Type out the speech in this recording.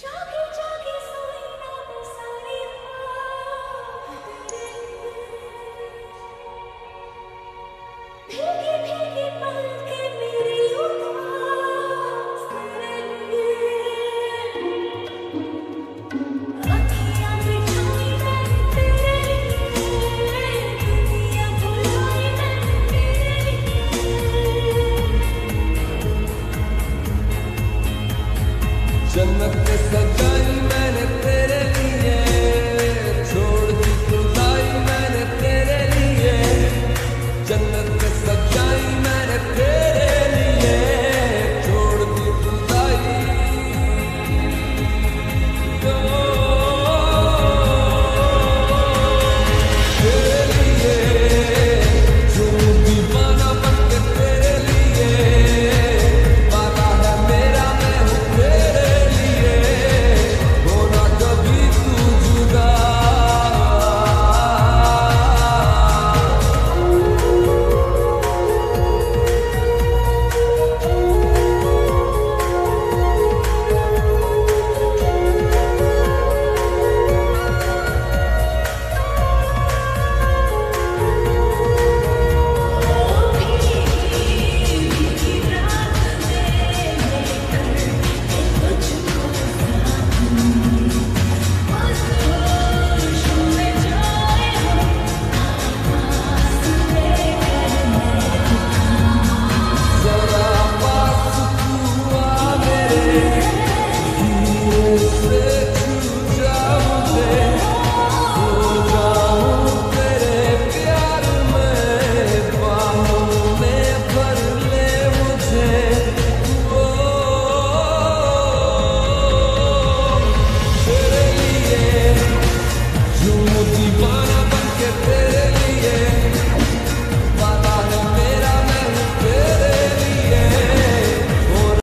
Chuck! جنت لسه جاي مالك motivará.